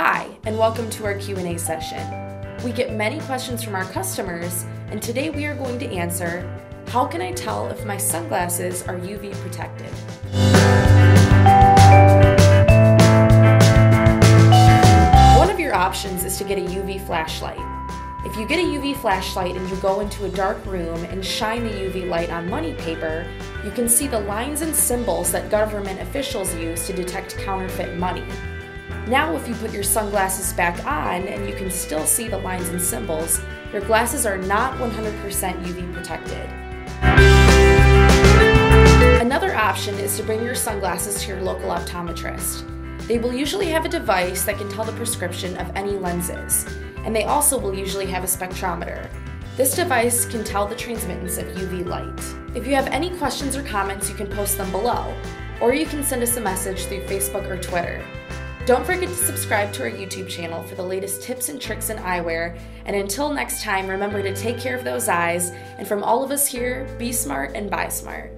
Hi, and welcome to our Q&A session. We get many questions from our customers, and today we are going to answer, how can I tell if my sunglasses are UV protected? One of your options is to get a UV flashlight. If you get a UV flashlight and you go into a dark room and shine the UV light on money paper, you can see the lines and symbols that government officials use to detect counterfeit money. Now if you put your sunglasses back on and you can still see the lines and symbols, your glasses are not 100% UV protected. Another option is to bring your sunglasses to your local optometrist. They will usually have a device that can tell the prescription of any lenses, and they also will usually have a spectrometer. This device can tell the transmittance of UV light. If you have any questions or comments, you can post them below, or you can send us a message through Facebook or Twitter. Don't forget to subscribe to our YouTube channel for the latest tips and tricks in eyewear. And until next time, remember to take care of those eyes. And from all of us here, be smart and buy smart.